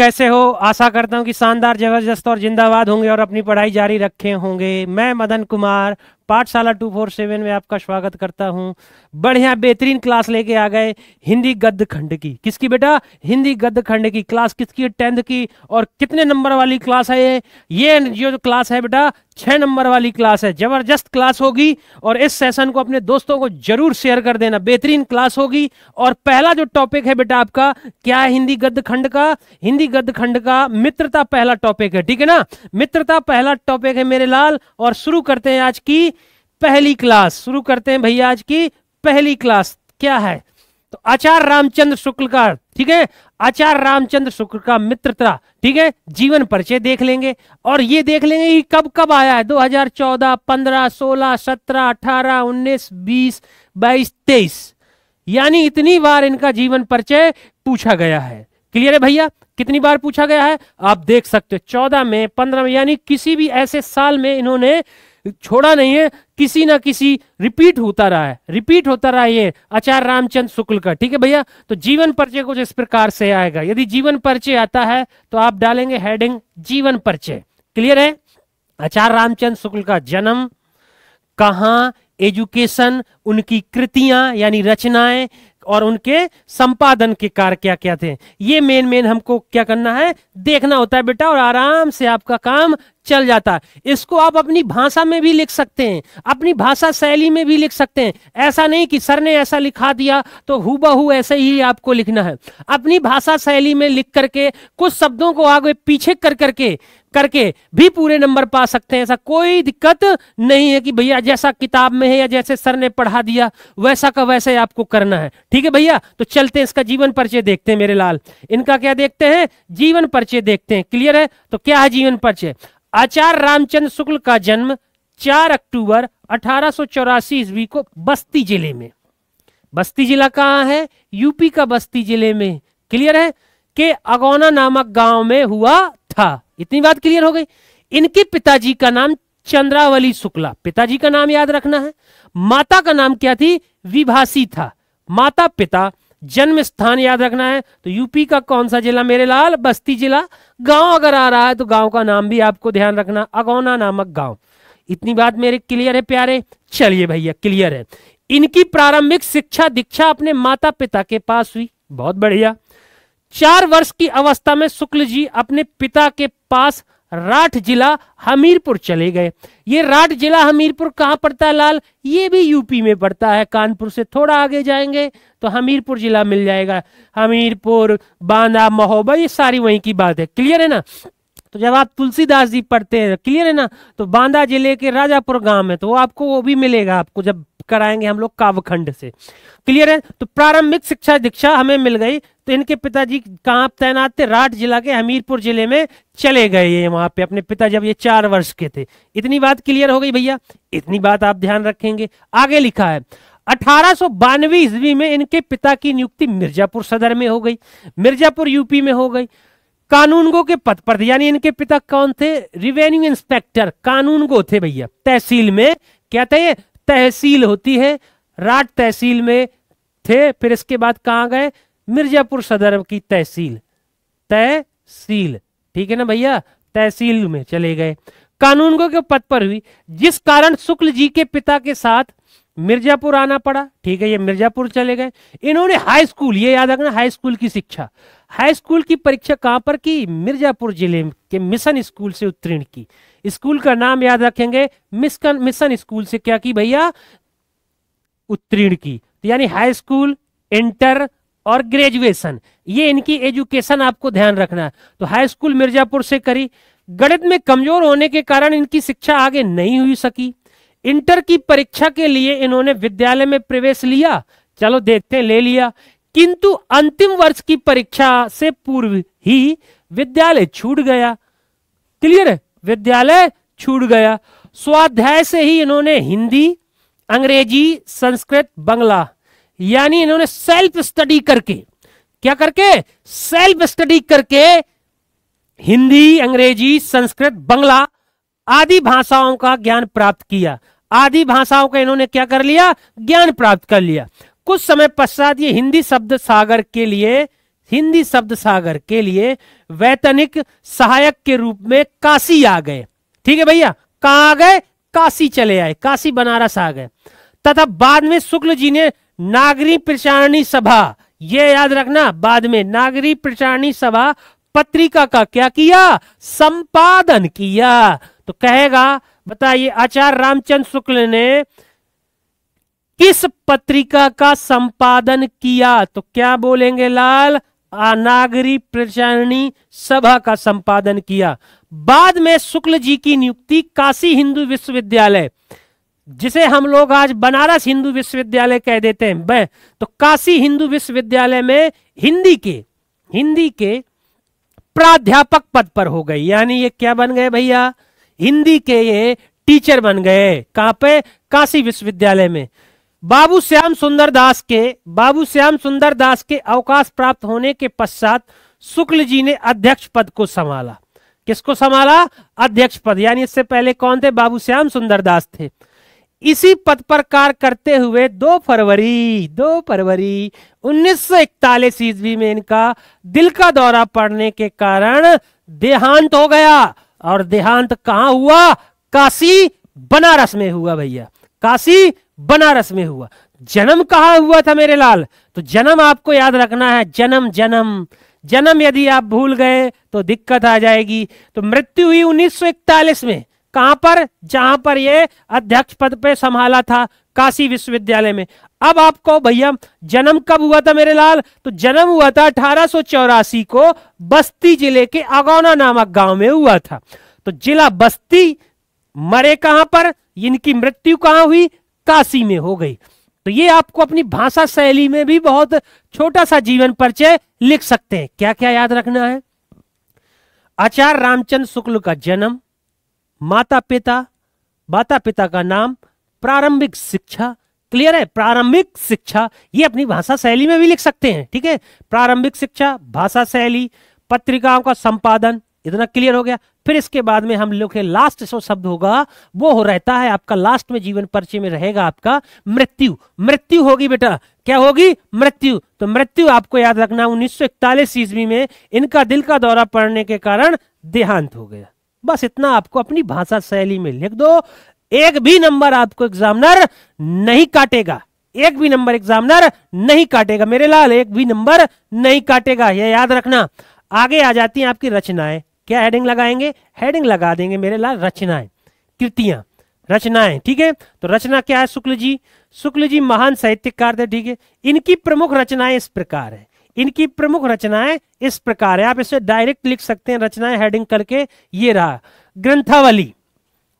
कैसे हो? आशा करता हूँ कि शानदार, ज़बरदस्त और जिंदाबाद होंगे और अपनी पढ़ाई जारी रखे होंगे। मैं मदन कुमार पाठशाला टू फोर सेवन में आपका स्वागत करता हूँ। बढ़िया बेहतरीन क्लास लेके आ गए हिंदी गद्य खंड की। किसकी बेटा? हिंदी गद्य खंड की। क्लास किसकी है? टेंथ की। और कितने नंबर वाली क्लास है ये? ये जो क्लास है बेटा, छह नंबर वाली क्लास है। ज़बरदस्त क्लास होगी और इस सेशन को अपने दोस्तों को ज़रूर शेयर कर देना। बेहतरीन क्लास होगी। और पहला जो टॉपिक है बेटा आपका, क्या है हिंदी गद्य खंड का? हिंदी गद्य खंड का मित्रता पहला टॉपिक है। ठीक है ना? मित्रता पहला टॉपिक है मेरे लाल। और शुरू करते हैं आज की पहली क्लास। शुरू करते हैं भैया आज की पहली क्लास। क्या है? तो आचार्य रामचंद्र शुक्ल का ठीक है? आचार्य रामचंद्र शुक्ल का मित्रता ठीक है? जीवन परिचय देख लेंगे। और ये देख लेंगे कि कब कब आया है? 2014, 15, 16, 17, 18, 19, 20, 22, 23 यानी इतनी बार इनका जीवन परिचय पूछा गया है। क्लियर है भैया? कितनी बार पूछा गया है? आप देख सकते हो चौदह में पंद्रह में यानी किसी भी ऐसे साल में इन्होंने छोड़ा नहीं है, किसी ना किसी रिपीट होता रहा है। रिपीट होता रहा ये आचार्य रामचंद्र शुक्ल का, ठीक है भैया? तो जीवन परिचय कुछ इस प्रकार से आएगा। यदि जीवन परिचय आता है तो आप डालेंगे हेडिंग जीवन परिचय। क्लियर है? आचार्य रामचंद्र शुक्ल का जन्म, कहा एजुकेशन उनकी कृतियाँ, यानी रचनाएँ, और उनके संपादन के कार्य क्या क्या थे? ये मेन मेन हमको क्या करना है? देखना होता है बेटा, और आराम से आपका काम चल जाता है। इसको आप अपनी भाषा में भी लिख सकते हैं, अपनी भाषा शैली में भी लिख सकते हैं। ऐसा नहीं कि सर ने ऐसा लिखा दिया तो हु ऐसे ही आपको लिखना है। अपनी भाषा शैली में लिख करके, कुछ शब्दों को आगे पीछे कर करके करके भी पूरे नंबर पा सकते हैं। ऐसा कोई दिक्कत नहीं है कि भैया जैसा किताब में है या जैसे सर ने पढ़ा दिया, वैसा का वैसे आपको करना है। ठीक है भैया? तो चलते हैं इसका जीवन परिचय देखते हैं मेरे लाल। इनका क्या देखते हैं? जीवन परिचय देखते हैं। क्लियर है? तो क्या है जीवन परिचय? आचार्य रामचंद्र शुक्ल का जन्म 4 अक्टूबर अठारह ईस्वी को बस्ती ज़िले में। बस्ती जिला कहाँ है? यूपी का बस्ती ज़िले में। क्लियर है? के अगौना नामक गाँव में हुआ था। इतनी बात क्लियर हो गई। इनके पिताजी का नाम चंद्रावली शुक्ला। पिताजी का नाम याद रखना है। माता का नाम क्या थी? विभासी था। माता पिता जन्म स्थान याद रखना है। तो यूपी का कौन सा जिला? मेरे लाल, बस्ती जिला। गाँव अगर आ रहा है तो गाँव का नाम भी आपको ध्यान रखना। अगौना नामक गाँव। इतनी बात मेरे क्लियर है, प्यारे? चलिए भैया, क्लियर है। इनकी प्रारंभिक शिक्षा दीक्षा अपने माता पिता के पास हुई। बहुत बढ़िया। चार वर्ष की अवस्था में शुक्ल जी अपने पिता के पास राठ जिला हमीरपुर चले गए। ये राठ जिला हमीरपुर कहाँ पड़ता है लाल? ये भी यूपी में पड़ता है। कानपुर से थोड़ा आगे जाएँगे तो हमीरपुर जिला मिल जाएगा। हमीरपुर, बांदा, महोबा, ये सारी वहीं की बात है। क्लियर है ना? तो जब आप तुलसीदास जी पढ़ते हैं क्लियर है ना? तो बांदा ज़िले के राजापुर गाँव में तो वो आपको वो भी मिलेगा आपको जब कराएँगे हम लोग कावखंड से। क्लियर है? तो प्रारंभिक शिक्षा दीक्षा हमें मिल गई। तो इनके पिताजी कहाँ तैनात थे, राठ जिला के हमीरपुर ज़िले में चले गए ये वहाँ पे अपने पिता जब ये चार वर्ष के थे। इतनी बात क्लियर हो गई भैया? इतनी बात आप ध्यान रखेंगे। आगे लिखा है, अठारह ईस्वी में इनके पिता की नियुक्ति मिर्जापुर सदर में हो गई। मिर्जापुर यूपी में हो गई। कानूनगो के पद पर थे यानी इनके पिता कौन थे? रिवेन्यू इंस्पेक्टर कानूनगो थे भैया। तहसील में, क्या थे तहसील होती है राट तहसील में थे, फिर इसके बाद कहा गए? मिर्जापुर सदर की तहसील। तहसील, ठीक है ना भैया? तहसील में चले गए। कानूनगो के पद पर हुई। जिस कारण शुक्ल जी के पिता के साथ मिर्जापुर आना पड़ा, ठीक है, ये मिर्जापुर चले गए। इन्होंने हाई स्कूल ये याद रखना हाई स्कूल की शिक्षा। हाई स्कूल की परीक्षा कहाँ पर की? मिर्जापुर ज़िले के मिशन स्कूल से उत्तीर्ण की। स्कूल का नाम याद रखेंगे मिशन मिशन स्कूल से क्या की भैया? उत्तीर्ण की। तो यानी हाई स्कूल, इंटर और ग्रेजुएशन। ये इनकी एजुकेशन आपको ध्यान रखना है। तो हाई स्कूल मिर्जापुर से करी। गणित में कमज़ोर होने के कारण इनकी शिक्षा आगे नहीं हुई सकी। इंटर की परीक्षा के लिए इन्होंने विद्यालय में प्रवेश लिया। चलो देखते हैं, ले लिया। किंतु अंतिम वर्ष की परीक्षा से पूर्व ही विद्यालय छूट गया। क्लियर है? विद्यालय छूट गया। स्वाध्याय से ही इन्होंने हिंदी, अंग्रेज़ी, संस्कृत, बंगला, यानी इन्होंने सेल्फ स्टडी करके, क्या करके? सेल्फ स्टडी करके हिंदी, अंग्रेज़ी, संस्कृत, बंगला आदि भाषाओं का ज्ञान प्राप्त किया। आदि भाषाओं का इन्होंने क्या कर लिया? ज्ञान प्राप्त कर लिया। कुछ समय पश्चात ये हिंदी शब्द सागर के लिए, हिंदी शब्द सागर के लिए वैतनिक सहायक के रूप में काशी आ गए। ठीक है भैया? कहा आ गए? काशी चले आए। काशी बनारस आ गए। तथा बाद में शुक्ल जी ने नागरी प्रचारणी सभा, ये याद रखना, बाद में नागरी प्रचारणी सभा पत्रिका का क्या किया? संपादन किया। तो कहेगा, बताइए, आचार्य रामचंद्र शुक्ल ने किस पत्रिका का संपादन किया। तो क्या बोलेंगे लाल? नागरी प्रचारणी सभा का संपादन किया। बाद में शुक्ल जी की नियुक्ति काशी हिंदू विश्वविद्यालय, जिसे हम लोग आज बनारस हिंदू विश्वविद्यालय कह देते हैं। वह तो काशी हिंदू विश्वविद्यालय में हिंदी के हिंदी के प्राध्यापक पद पर हो गई। यानी ये क्या बन गए भैया? हिंदी के ये टीचर बन गए। कहाँ पे? काशी विश्वविद्यालय में। बाबू श्याम सुंदर दास के, बाबू श्याम सुंदर दास के अवकाश प्राप्त होने के पश्चात शुक्ल जी ने अध्यक्ष पद को संभाला। किसको संभाला? अध्यक्ष पद। यानी इससे पहले कौन थे? बाबू श्याम सुंदर दास थे। इसी पद पर कार्य करते हुए 2 फरवरी 2 फरवरी उन्नीस सौ इकतालीस ईस्वी में इनका दिल का दौरा पड़ने के कारण देहांत हो गया। और देहांत कहाँ हुआ? काशी बनारस में हुआ भैया। काशी बनारस में हुआ। जन्म कहा हुआ था मेरे लाल? तो जन्म आपको याद रखना है, जन्म जन्म। जन्म यदि आप भूल गए तो दिक्कत आ जाएगी। तो मृत्यु हुई 1941 में। कहाँ पर? जहाँ पर ये अध्यक्ष पद पे संभाला था, काशी विश्वविद्यालय में। अब आपको, भैया, जन्म कब हुआ था मेरे लाल? तो जन्म हुआ था अठारह को बस्ती ज़िले के अगौना नामक गाँव में हुआ था। तो जिला बस्ती मरे कहाँ पर? इनकी मृत्यु कहाँ हुई? काशी में हो गई। तो ये आपको अपनी भाषा शैली में भी बहुत छोटा सा जीवन परिचय लिख सकते हैं। क्या क्या याद रखना है? आचार्य रामचंद्र शुक्ल का जन्म माता पिता माता पिता का नाम, प्रारंभिक शिक्षा, क्लियर है? प्रारंभिक शिक्षा, ये अपनी भाषा शैली में भी लिख सकते हैं, ठीक है? प्रारंभिक शिक्षा, भाषा शैली, पत्रिकाओं का संपादन इतना क्लियर हो गया। फिर इसके बाद में हम लोग लास्ट जो शब्द होगा, वो हो रहता है आपका लास्ट में जीवन परिचय में रहेगा आपका मृत्यु। मृत्यु होगी बेटा। क्या होगी? मृत्यु। तो मृत्यु आपको याद रखना, उन्नीस सौ इकतालीस ईस्वी में इनका दिल का दौरा पड़ने के कारण देहांत हो गया। बस इतना आपको अपनी भाषा शैली में लिख दो। एक भी नंबर आपको एग्जामिनर नहीं काटेगा। एक भी नंबर एग्जामिनर नहीं काटेगा। मेरे लाल, एक भी नंबर नहीं काटेगा। यह याद रखना। आगे आ जाती हैं आपकी रचनाएँ। क्या हेडिंग लगाएँगे? हेडिंग लगा देंगे मेरे लाल रचनाएँ, कृतियाँ, रचनाएँ, ठीक है? तो रचना क्या है शुक्ल जी? शुक्ल जी महान साहित्यकार थे, ठीक है? इनकी प्रमुख रचनाएँ इस प्रकार है। इनकी प्रमुख रचनाएँ इस प्रकार है। आप इसे डायरेक्ट लिख सकते हैं, रचनाएँ हेडिंग करके। ये रहा, ग्रंथावली।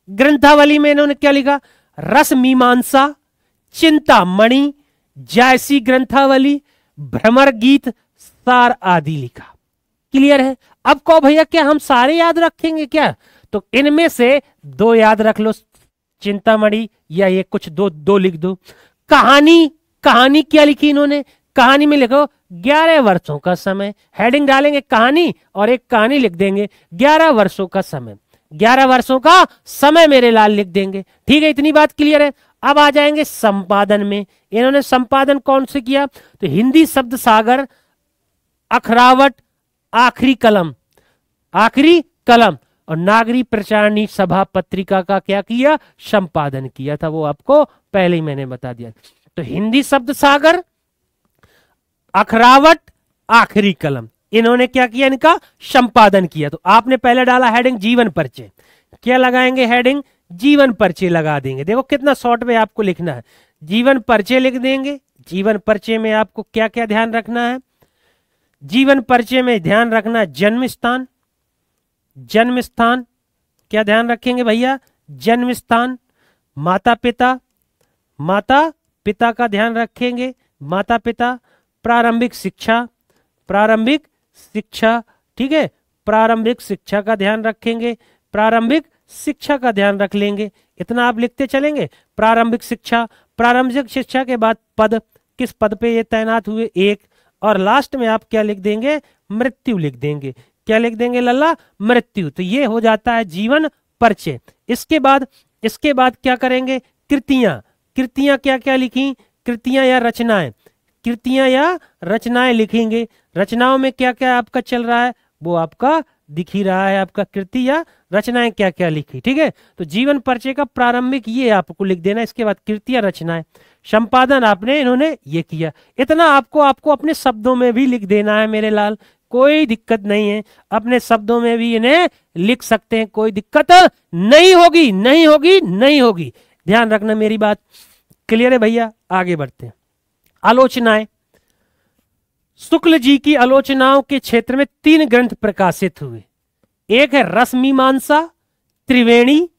ग्रंथावली में इन्होंने क्या लिखा? रस मीमांसा चिंता मणि जायसी ग्रंथावली, भ्रमर गीत, सार आदि लिखा। क्लियर है? अब कहो भैया, क्या हम सारे याद रखेंगे क्या? तो इनमें से दो याद रख लो, चिंतामणि, या ये कुछ दो दो लिख दो। कहानी कहानी क्या लिखी इन्होंने? कहानी में लिखो, ग्यारह वर्षों का समय। हेडिंग डालेंगे कहानी और एक कहानी लिख देंगे, ग्यारह वर्षों का समय। ग्यारह वर्षों का समय मेरे लाल लिख देंगे। ठीक है, इतनी बात क्लियर है? अब आ जाएँगे संपादन में। इन्होंने संपादन कौन से किया? तो हिंदी शब्द सागर, अखरावट आखिरी कलम आखिरी कलम। और नागरी प्रचारणी सभा पत्रिका का क्या किया? संपादन किया था, वो आपको पहले ही मैंने बता दिया। तो हिंदी शब्द सागर, अखरावट, आखिरी कलम। इन्होंने क्या किया इनका? संपादन किया। तो आपने पहले डाला हेडिंग, जीवन परिचय क्या लगाएँगे हेडिंग? जीवन परिचय लगा देंगे। देखो कितना शॉर्ट में आपको लिखना है। जीवन परिचय लिख देंगे। जीवन परिचय में आपको क्या क्या ध्यान रखना है? जीवन परिचय में ध्यान रखना जन्म स्थान। जन्म स्थान, क्या ध्यान रखेंगे भैया? जन्म स्थान माता पिता माता पिता का ध्यान रखेंगे। माता पिता प्रारंभिक शिक्षा। प्रारंभिक शिक्षा, ठीक है? प्रारंभिक शिक्षा का ध्यान रखेंगे। प्रारंभिक शिक्षा का ध्यान रख लेंगे। इतना आप लिखते चलेंगे। प्रारंभिक शिक्षा प्रारंभिक शिक्षा के बाद पद। किस पद पे ये तैनात हुए? एक और लास्ट में आप क्या लिख देंगे? मृत्यु लिख देंगे। क्या लिख देंगे लल्ला? मृत्यु। तो ये हो जाता है जीवन परिचय। इसके बाद इसके बाद क्या करेंगे? कृतियाँ। कृतियाँ क्या क्या लिखी? कृतियाँ या रचनाएँ। कृतियाँ या रचनाएँ लिखेंगे। रचनाओं में क्या क्या आपका चल रहा है? वो आपका दिख ही रहा है आपका कृति या रचनाएँ क्या क्या लिखी, ठीक है? तो जीवन परिचय का प्रारंभिक ये आपको लिख देना, इसके बाद कृति या रचनाएँ। संपादन आपने, इन्होंने ये किया। इतना आपको आपको अपने शब्दों में भी लिख देना है मेरे लाल। कोई दिक्कत नहीं है। अपने शब्दों में भी इन्हें लिख सकते हैं। कोई दिक्कत नहीं होगी नहीं होगी नहीं होगी। ध्यान रखना मेरी बात। क्लियर है भैया? आगे बढ़ते हैं। आलोचनाएँ। शुक्ल जी की आलोचनाओं के क्षेत्र में तीन ग्रंथ प्रकाशित हुए। एक है रसमीमांसा, त्रिवेणी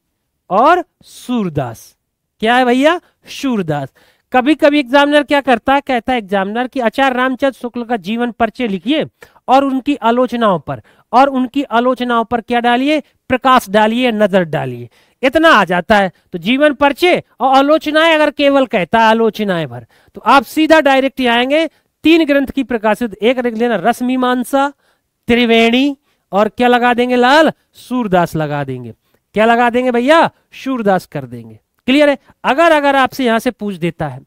और सूरदास। क्या है भैया? सूरदास। कभी कभी एग्जामिनर क्या करता है? कहता है, एग्जामिनर कि आचार्य रामचंद्र शुक्ल का जीवन परिचय लिखिए और उनकी आलोचनाओं पर, और उनकी आलोचनाओं पर क्या डालिए? प्रकाश डालिए, नज़र डालिए। इतना आ जाता है। तो जीवन परिचय और आलोचनाएँ अगर केवल कहता है आलोचनाएँ भर तो आप सीधा डायरेक्ट आएँगे तीन ग्रंथ की प्रकाशित, एक लिख लेना रश्मिमांसा त्रिवेणी, और क्या लगा देंगे लाल? सूरदास लगा देंगे। क्या लगा देंगे भैया? सूरदास कर देंगे। क्लियर है? अगर अगर आपसे यहाँ से पूछ देता है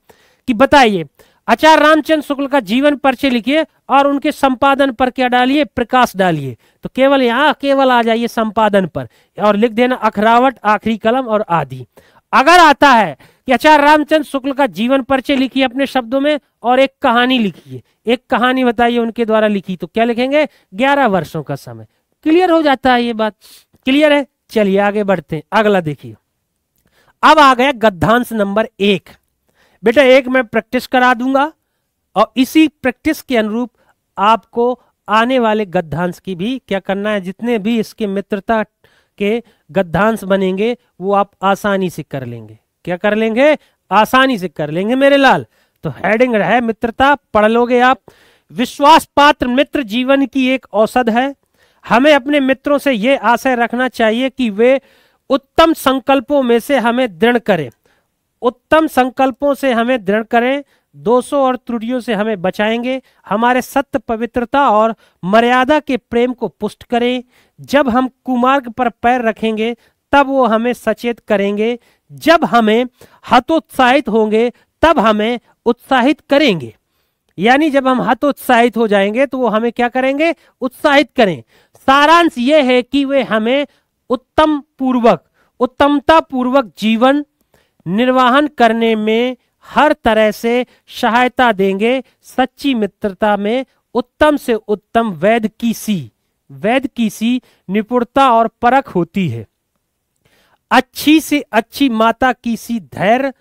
कि बताइए, आचार्य रामचंद्र शुक्ल का जीवन परिचय लिखिए और उनके संपादन पर क्या डालिए? प्रकाश डालिए। तो केवल यहाँ, केवल आ जाइए संपादन पर और लिख देना अखरावट, आखिरी कलम और आदि। अगर आता है कि आचार्य रामचंद्र शुक्ल का जीवन परिचय लिखिए अपने शब्दों में और एक कहानी लिखिए। एक कहानी बताइए, उनके द्वारा लिखी। तो क्या लिखेंगे? ग्यारह वर्षों का समय। क्लियर हो जाता है ये बात? क्लियर है? चलिए, आगे बढ़ते हैं। अगला देखिए। अब आ गया गद्धांश नंबर एक। बेटा, एक मैं प्रैक्टिस करा दूँगा और इसी प्रैक्टिस के अनुरूप आपको आने वाले गद्धांश की भी क्या करना है? जितने भी इसके मित्रता के गद्धांश बनेंगे, वो आप आसानी से कर लेंगे। क्या कर लेंगे? आसानी से कर लेंगे मेरे लाल। तो हेडिंग है, मित्रता, पढ़ लोगे आप। विश्वास पात्र मित्र जीवन की एक औसत है। हमें अपने मित्रों से यह आशय रखना चाहिए कि वे उत्तम संकल्पों में से हमें दृढ़ करें। उत्तम संकल्पों से हमें दृढ़ करें। दोषों और त्रुटियों से हमें बचाएँगे। हमारे सत्य पवित्रता और मर्यादा के प्रेम को पुष्ट करें। जब हम कुमार्ग पर पैर रखेंगे, तब वो हमें सचेत करेंगे। जब हमें हतोत्साहित होंगे, तब हमें उत्साहित करेंगे। यानी जब हम हतोत्साहित हो जाएँगे तो वो हमें क्या करेंगे? उत्साहित करें। सारांश ये है कि वे हमें उत्तम पूर्वक उत्तमता पूर्वक जीवन निर्वाहन करने में हर तरह से सहायता देंगे सच्ची मित्रता में उत्तम से उत्तम वैद की सी। वैद की सी निपुणता और परख होती है। अच्छी से अच्छी माता की सी धैर्य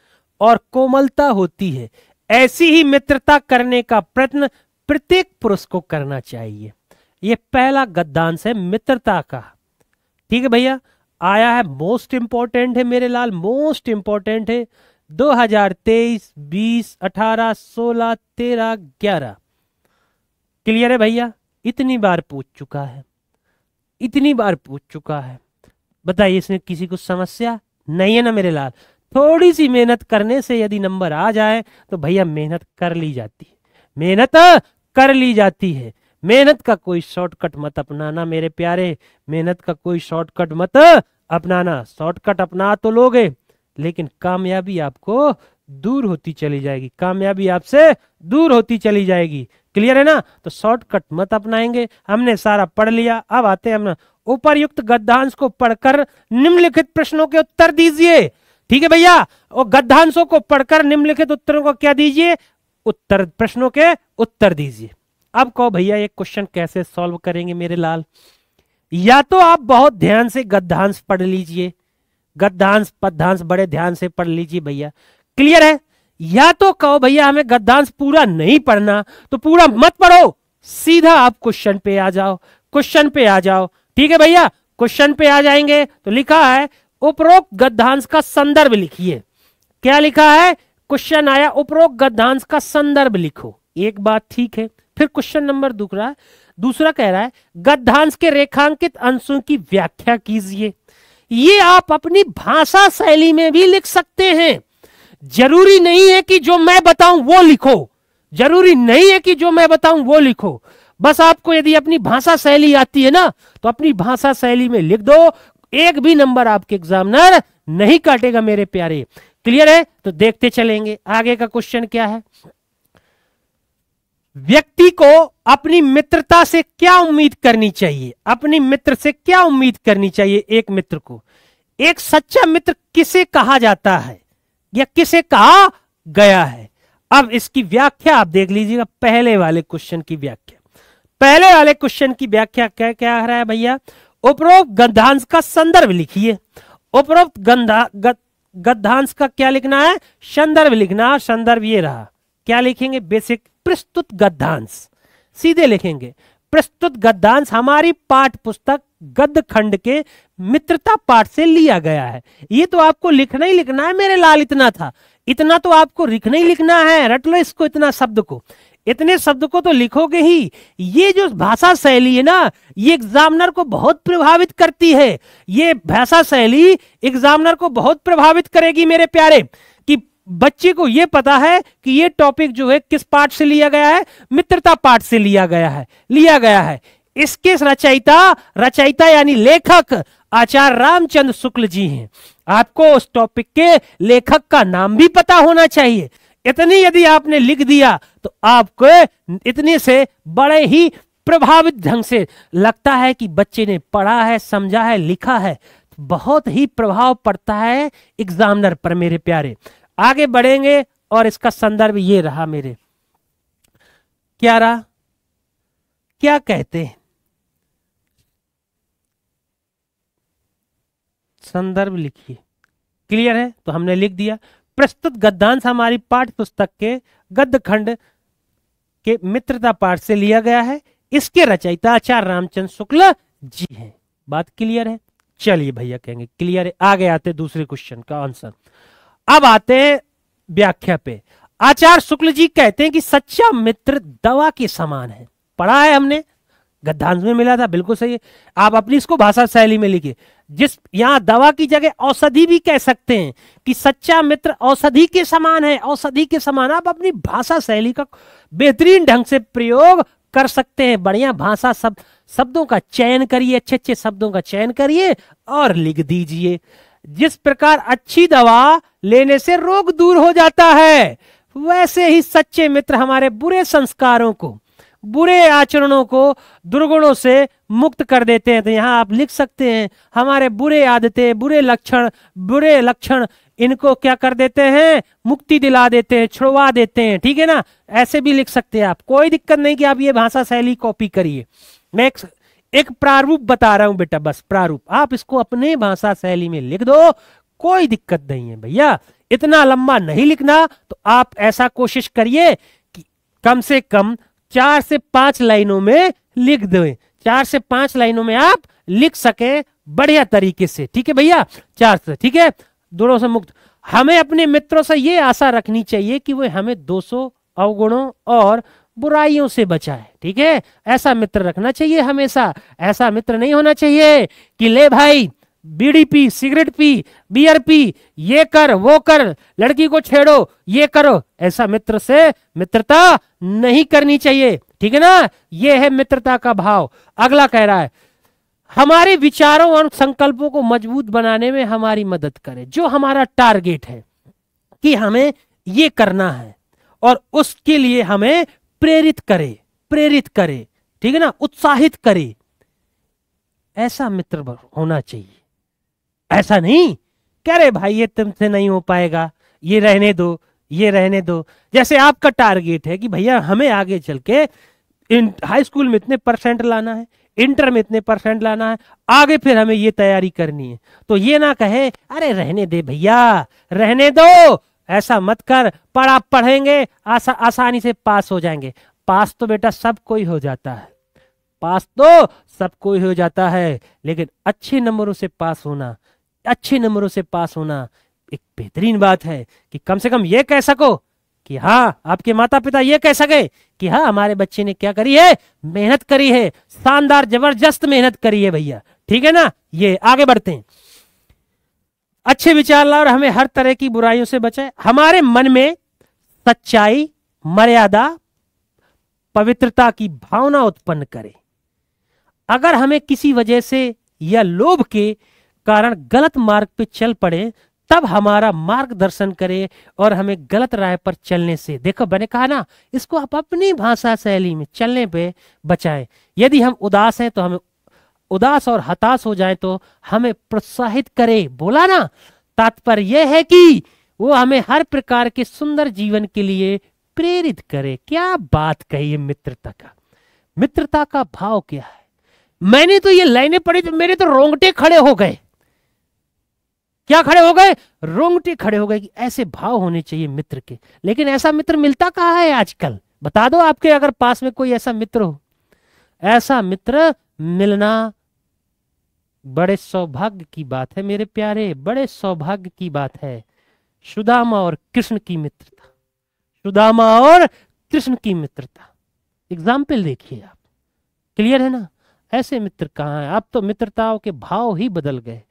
और कोमलता होती है। ऐसी ही मित्रता करने का प्रयत्न प्रत्येक पुरुष को करना चाहिए। यह पहला गद्दांश है मित्रता का। ठीक है भैया, आया है मोस्ट इंपॉर्टेंट है मेरे लाल मोस्ट इंपॉर्टेंट है। 2023, 20, 18, 16, 13, 11 क्लियर है भैया? इतनी बार पूछ चुका है। इतनी बार पूछ चुका है। बताइए इसमें किसी को समस्या? नहीं है ना मेरे लाल। थोड़ी सी मेहनत करने से यदि नंबर आ जाए तो भैया मेहनत कर ली जाती है। मेहनत कर ली जाती है। मेहनत का कोई शॉर्टकट मत अपनाना मेरे प्यारे। मेहनत का कोई शॉर्टकट मत अपनाना। शॉर्टकट अपना तो लोगे। लेकिन कामयाबी आपको दूर होती चली जाएगी। कामयाबी आपसे दूर होती चली जाएगी। क्लियर है ना? तो शॉर्टकट मत अपनाएँगे। हमने सारा पढ़ लिया। अब आते हैं हम उपरयुक्त गद्दांश को पढ़कर निम्नलिखित प्रश्नों के उत्तर दीजिए। ठीक है भैया? और गद्दांशों को पढ़कर निम्नलिखित उत्तरों को क्या दीजिए? उत्तर, प्रश्नों के उत्तर दीजिए। अब कहो भैया ये क्वेश्चन कैसे सॉल्व करेंगे मेरे लाल? या तो आप बहुत ध्यान से गद्दांश पढ़ लीजिए। गद्दांश पद्धांश बड़े ध्यान से पढ़ लीजिए भैया। क्लियर है? या तो कहो भैया, हमें गद्दांश पूरा नहीं पढ़ना तो पूरा मत पढ़ो। सीधा आप क्वेश्चन पे आ जाओ क्वेश्चन पे आ जाओ। ठीक है भैया? क्वेश्चन पे आ जाएँगे तो लिखा है, उपरोक्त गद्धांश का संदर्भ लिखिए। क्या लिखा है? क्वेश्चन आया, उपरोक्त गद्धांश का संदर्भ लिखो। एक बात ठीक है, फिर क्वेश्चन नंबर दूसरा दूसरा कह रहा है गद्धांश के रेखांकित अंशों की व्याख्या कीजिए। ये आप अपनी भाषा शैली में भी लिख सकते हैं। ज़रूरी नहीं है कि जो मैं बताऊँ वो लिखो। ज़रूरी नहीं है कि जो मैं बताऊँ वो लिखो। बस आपको यदि अपनी भाषा शैली आती है ना तो अपनी भाषा शैली में लिख दो। एक भी नंबर आपके एग्जामिनर नहीं काटेगा मेरे प्यारे। क्लियर है? तो देखते चलेंगे। आगे का क्वेश्चन क्या है? व्यक्ति को अपनी मित्रता से क्या उम्मीद करनी चाहिए? अपनी मित्र से क्या उम्मीद करनी चाहिए एक मित्र को? एक सच्चा मित्र किसे कहा जाता है? या किसे कहा गया है? अब इसकी व्याख्या आप देख लीजिएगा पहले वाले क्वेश्चन की व्याख्या। पहले वाले क्वेश्चन की व्याख्या क्या क्या रहा है भैया? उपरोक्त गद्धांश का संदर्भ लिखिए। उपरोक्त गंधा गद्यांश का क्या लिखना है? संदर्भ लिखना। संदर्भ ये रहा। क्या लिखेंगे? बेसिक प्रस्तुत गद्यांश। सीधे लिखेंगे, प्रस्तुत गद्यांश हमारी पाठ पुस्तक गद्य खंड के मित्रता पाठ से लिया गया है। ये तो आपको लिखना ही लिखना है, मेरे लाल इतना था। इतना तो आपको लिखना ही लिखना है, रट लो इसको इतना शब्द को। इतने शब्द को तो लिखोगे ही। ये जो भाषा शैली है ना, ये एग्जामिनर को बहुत प्रभावित करती है। ये भाषा शैली एग्जामिनर को बहुत प्रभावित करेगी, मेरे प्यारे। बच्चे को यह पता है कि यह टॉपिक जो है, किस पार्ट से लिया गया है? मित्रता पाठ से लिया गया है, लिया गया है। इसके रचयिता रचयिता यानी लेखक आचार्य रामचंद्र शुक्ल जी हैं। आपको उस टॉपिक के लेखक का नाम भी पता होना चाहिए। इतनी यदि आपने लिख दिया तो आपको इतने से बड़े ही प्रभावित ढंग से लगता है कि बच्चे ने पढ़ा है, समझा है, लिखा है। बहुत ही प्रभाव पड़ता है एग्जामिनर पर, मेरे प्यारे। आगे बढ़ेंगे और इसका संदर्भ ये रहा मेरे। क्या रहा? क्या कहते हैं? संदर्भ लिखिए। क्लियर है? तो हमने लिख दिया। प्रस्तुत गद्यांश हमारी पाठ्य पुस्तक के गद्य खंड के मित्रता पाठ से लिया गया है। इसके रचयिता आचार्य रामचंद्र शुक्ल जी हैं। बात क्लियर है? चलिए भैया कहेंगे। क्लियर है? आगे आते दूसरे क्वेश्चन का आंसर। अब आते हैं व्याख्या पे। आचार्य शुक्ल जी कहते हैं कि सच्चा मित्र दवा के समान है। पढ़ा है हमने, गद्यांश में मिला था, बिल्कुल सही है। आप अपनी इसको भाषा शैली में लिखिए। जिस यहाँ दवा की जगह औषधि भी कह सकते हैं कि सच्चा मित्र औषधि के समान है। औषधि के समान आप अपनी भाषा शैली का बेहतरीन ढंग से प्रयोग कर सकते हैं। बढ़िया भाषा सब, शब्दों का चयन करिए अच्छे अच्छे शब्दों का चयन करिए और लिख दीजिए। जिस प्रकार अच्छी दवा लेने से रोग दूर हो जाता है, वैसे ही सच्चे मित्र हमारे बुरे संस्कारों को, बुरे आचरणों को दुर्गुणों से मुक्त कर देते हैं। तो यहाँ आप लिख सकते हैं, हमारे बुरे आदतें, बुरे लक्षण बुरे लक्षण, इनको क्या कर देते हैं? मुक्ति दिला देते हैं, छुड़वा देते हैं। ठीक है ना? ऐसे भी लिख सकते हैं आप। कोई दिक्कत नहीं कि आप ये भाषा शैली कॉपी करिए एक प्रारूप बता रहा हूँ बेटा, बस प्रारूप। आप इसको अपने भाषा शैली में लिख दो, कोई दिक्कत नहीं है भैया। इतना लंबा नहीं लिखना तो आप ऐसा कोशिश करिए कि कम से कम चार से पाँच लाइनों में लिख दो। चार से पाँच लाइनों में आप लिख सके बढ़िया तरीके से। ठीक है भैया? चार से, ठीक है? दोनों से मुक्त। हमें अपने मित्रों से ये आशा रखनी चाहिए कि वो हमें 200 अवगुणों और बुराइयों से बचाए, ठीक है? ऐसा मित्र रखना चाहिए हमेशा। ऐसा मित्र नहीं होना चाहिए कि ले भाई, बीड़ी पी, सिगरेट पी, बियर पी, ये कर, वो कर, लड़की को छेड़ो, ये करो। ऐसा मित्र से मित्रता नहीं करनी चाहिए, ठीक है ना? ये है मित्रता का भाव। अगला कह रहा है, हमारे विचारों और संकल्पों को मज़बूत बनाने में हमारी मदद करे। जो हमारा टारगेट है कि हमें ये करना है और उसके लिए हमें प्रेरित करे प्रेरित करे, ठीक है ना? उत्साहित करे। ऐसा मित्र होना चाहिए। ऐसा नहीं कह रहे भाई, ये तुमसे नहीं हो पाएगा, ये रहने दो, ये रहने दो। जैसे आपका टारगेट है कि भैया, हमें आगे चल के हाई स्कूल में इतने परसेंट लाना है, इंटर में इतने परसेंट लाना है, आगे फिर हमें ये तैयारी करनी है। तो ये ना कहे, अरे रहने दे भैया, रहने दो ऐसा मत कर। पढ़ आप पढ़ेंगे आसा, आसानी से पास हो जाएँगे। पास तो बेटा सब कोई हो जाता है। पास तो सब कोई हो जाता है लेकिन अच्छे नंबरों से पास होना अच्छे नंबरों से पास होना एक बेहतरीन बात है कि कम से कम ये कह सको कि हाँ आपके माता पिता ये कह सके कि हाँ हमारे बच्चे ने क्या करी है? मेहनत करी है। शानदार ज़बरदस्त मेहनत करी है भैया। ठीक है ना? ये आगे बढ़ते हैं। अच्छे विचार लाओ और हमें हर तरह की बुराइयों से बचाए। हमारे मन में सच्चाई, मर्यादा, पवित्रता की भावना उत्पन्न करे। अगर हमें किसी वजह से या लोभ के कारण गलत मार्ग पे चल पड़े, तब हमारा मार्गदर्शन करे और हमें गलत राय पर चलने से, देखो मैंने कहा ना, इसको आप अपनी भाषा शैली में चलने पे बचाएँ। यदि हम उदास हैं तो हमें उदास और हताश हो जाए तो हमें प्रोत्साहित करे। बोला ना, तात्पर्य यह है कि वो हमें हर प्रकार के सुंदर जीवन के लिए प्रेरित करे। क्या बात कही है मित्रता का? मित्रता का भाव क्या है? मैंने तो ये लाइनें पढ़ी तो मेरे तो रोंगटे खड़े हो गए। क्या खड़े हो गए? रोंगटे खड़े हो गए कि ऐसे भाव होने चाहिए मित्र के। लेकिन ऐसा मित्र मिलता कहाँ है आजकल? बता दो आपके अगर पास में कोई ऐसा मित्र हो। ऐसा मित्र मिलना बड़े सौभाग्य की बात है मेरे प्यारे, बड़े सौभाग्य की बात है। सुदामा और कृष्ण की मित्रता। सुदामा और कृष्ण की मित्रता। एग्ज़ाम्पल देखिए आप। क्लियर है ना? ऐसे मित्र कहाँ हैं? अब तो मित्रताओं के भाव ही बदल गए।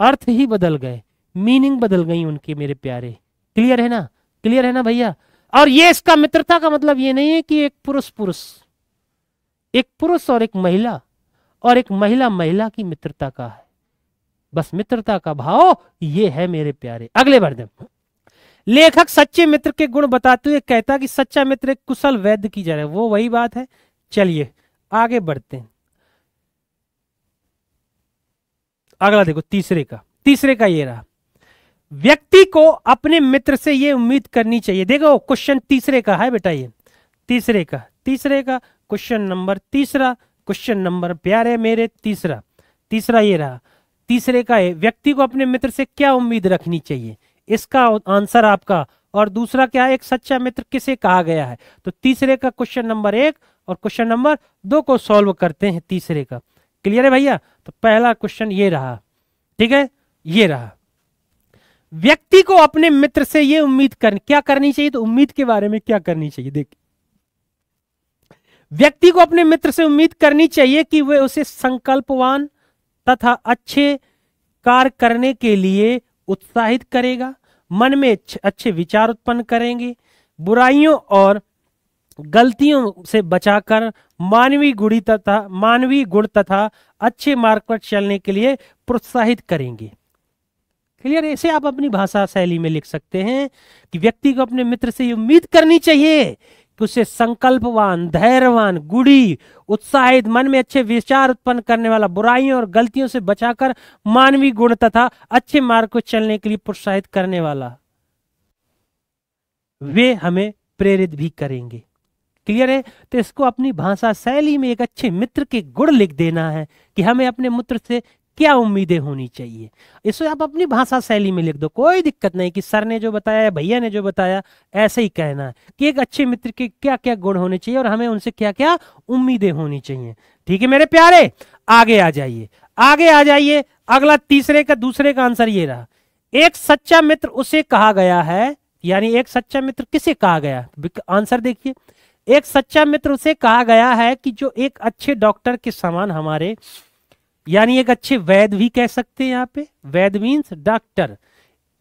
अर्थ ही बदल गए। मीनिंग बदल गई उनके मेरे प्यारे। क्लियर है ना? क्लियर है ना भैया? और ये इसका मित्रता का मतलब ये नहीं है कि एक पुरुष पुरुष एक पुरुष और एक महिला। और एक महिला महिला की मित्रता का है। बस मित्रता का भाव ये है मेरे प्यारे। अगले बढ़ लेखक सच्चे मित्र के गुण बताते हुए कहता कि सच्चा मित्र एक कुशल वैद्य की जरा वो वही बात है। चलिए, आगे बढ़ते हैं। अगला देखो, तीसरे का। तीसरे का ये रहा। व्यक्ति को अपने मित्र से ये उम्मीद करनी चाहिए। देखो क्वेश्चन तीसरे का है बेटा ये। तीसरे का। तीसरे का क्वेश्चन नंबर तीसरा। क्वेश्चन नंबर प्यारे मेरे, तीसरा। तीसरा ये रहा, तीसरे का है व्यक्ति को अपने मित्र से क्या उम्मीद रखनी चाहिए? इसका आंसर आपका, और दूसरा क्या है, एक सच्चा मित्र किसे कहा गया है? तो तीसरे का क्वेश्चन नंबर एक, और क्वेश्चन नंबर दो को सॉल्व करते हैं तीसरे का। क्लियर है भैया? तो पहला क्वेश्चन ये रहा, ठीक है? ये रहा, व्यक्ति को अपने मित्र से ये उम्मीद कर, क्या करनी चाहिए? तो उम्मीद के बारे में क्या करनी चाहिए? देख व्यक्ति को अपने मित्र से उम्मीद करनी चाहिए कि वे उसे संकल्पवान तथा अच्छे कार्य करने के लिए उत्साहित करेगा, मन में अच्छे विचार उत्पन्न करेंगे। बुराइयों और गलतियों से बचाकर मानवीय गुड़ी तथा, मानवीय गुण तथा अच्छे मार्ग पर चलने के लिए प्रोत्साहित करेंगे। क्लियर? ऐसे आप अपनी भाषा शैली में लिख सकते हैं कि व्यक्ति को अपने मित्र से उम्मीद करनी चाहिए कि उसे संकल्पवान, धैर्यवान, गुड़ी, उत्साहित, मन में अच्छे विचार उत्पन्न करने वाला, बुराइयों और गलतियों से बचाकर मानवीय गुण तथा अच्छे मार्ग को चलने के लिए प्रोत्साहित करने वाला। वे हमें प्रेरित भी करेंगे। क्लियर है? तो इसको अपनी भाषा शैली में एक अच्छे मित्र के गुण लिख देना है कि हमें अपने मित्र से क्या उम्मीदें होनी चाहिए? इसको आप अपनी भाषा शैली में लिख दो, कोई दिक्कत नहीं कि सर ने जो बताया या भैया ने जो बताया, ऐसे ही कहना है कि एक अच्छे मित्र के क्या क्या गुण होने चाहिए और हमें उनसे क्या क्या उम्मीदें होनी चाहिए। ठीक है मेरे प्यारे? आगे आ जाइए। आगे आ जाइए। अगला, तीसरे का, दूसरे का आंसर ये रहा। एक सच्चा मित्र उसे कहा गया है, यानी एक सच्चा मित्र किसे कहा गया? आंसर देखिए। एक सच्चा मित्र उसे कहा गया है कि जो एक अच्छे डॉक्टर के समान हमारे यानी एक अच्छे वैद भी कह सकते हैं यहाँ पे। वैद मीन्स डॉक्टर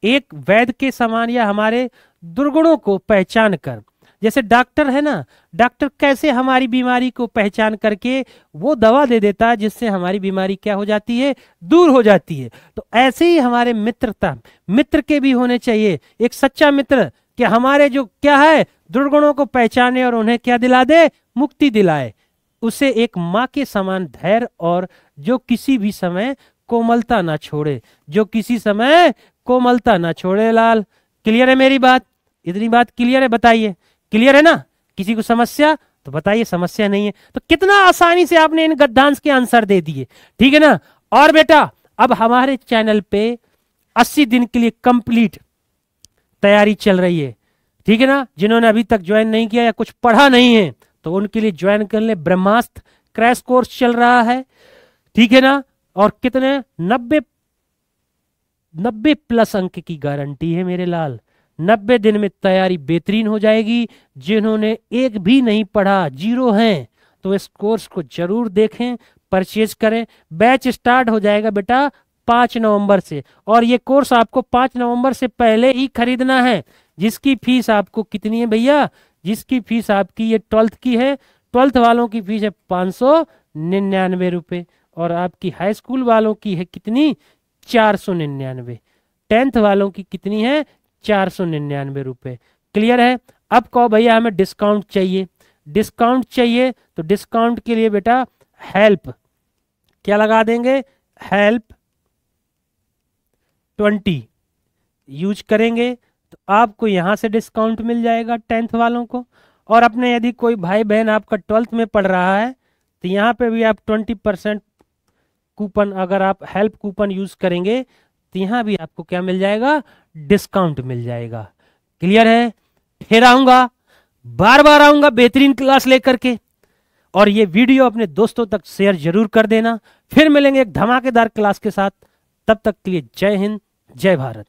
एक वैद के समान या हमारे दुर्गुणों को पहचान कर। जैसे डॉक्टर है ना डॉक्टर कैसे हमारी बीमारी को पहचान करके वो दवा दे देता है जिससे हमारी बीमारी क्या हो जाती है? दूर हो जाती है। तो ऐसे ही हमारे मित्रता, मित्र के भी होने चाहिए। एक सच्चा मित्र कि हमारे जो क्या है, दुर्गुणों को पहचाने और उन्हें क्या दिला दे? मुक्ति दिलाए। उसे एक माँ के समान धैर्य और जो किसी भी समय कोमलता ना छोड़े। जो किसी समय कोमलता ना छोड़े, लाल। क्लियर है मेरी बात? इतनी बात क्लियर है, बताइए। क्लियर है ना? किसी को समस्या? तो बताइए, समस्या नहीं है। तो कितना आसानी से आपने इन गद्दांश के आंसर दे दिए। ठीक है ना? और बेटा, अब हमारे चैनल पे 80 दिन के लिए कंप्लीट तैयारी चल रही है। ठीक है ना? जिन्होंने अभी तक ज्वाइन नहीं किया या कुछ पढ़ा नहीं है तो उनके लिए ज्वाइन कर ले। ब्रह्मास्त्र क्रैश कोर्स चल रहा है। ठीक है ना? और कितने? नब्बे नब्बे प्लस अंक की गारंटी है मेरे लाल। नब्बे दिन में तैयारी बेहतरीन हो जाएगी। जिन्होंने एक भी नहीं पढ़ा, ज़ीरो हैं। तो इस कोर्स को ज़रूर देखें, परचेज करें। बैच स्टार्ट हो जाएगा बेटा पाँच नवंबर से। और ये कोर्स आपको पाँच नवंबर से पहले ही खरीदना है। जिसकी फ़ीस आपको कितनी है भैया? जिसकी फ़ीस आपकी ये ट्वेल्थ की है, ट्वेल्थ वालों की फ़ीस है पाँच सौ निन्यानवे रुपये और आपकी हाई स्कूल वालों की है कितनी? चार सौ निन्यानवे। टेंथ वालों की कितनी है? चार सौ निन्यानवे रुपये क्लियर है? अब कहो भैया हमें डिस्काउंट चाहिए। डिस्काउंट चाहिए तो डिस्काउंट के लिए बेटा हेल्प। क्या लगा देंगे? Help twenty. यूज़ करेंगे। तो आपको यहाँ से डिस्काउंट मिल जाएगा टेंथ वालों को। और अपने यदि कोई भाई बहन आपका ट्वेल्थ में पढ़ रहा है तो यहाँ पे भी आप ट्वेंटी परसेंट कूपन अगर आप हेल्प कूपन यूज़ करेंगे तो यहाँ भी आपको क्या मिल जाएगा? डिस्काउंट मिल जाएगा। क्लियर है? फिर आऊँगा। बार बार आऊँगा बेहतरीन क्लास लेकर के। और ये वीडियो अपने दोस्तों तक शेयर ज़रूर कर देना। फिर मिलेंगे एक धमाकेदार क्लास के साथ। तब तक के लिए जय हिंद, जय भारत।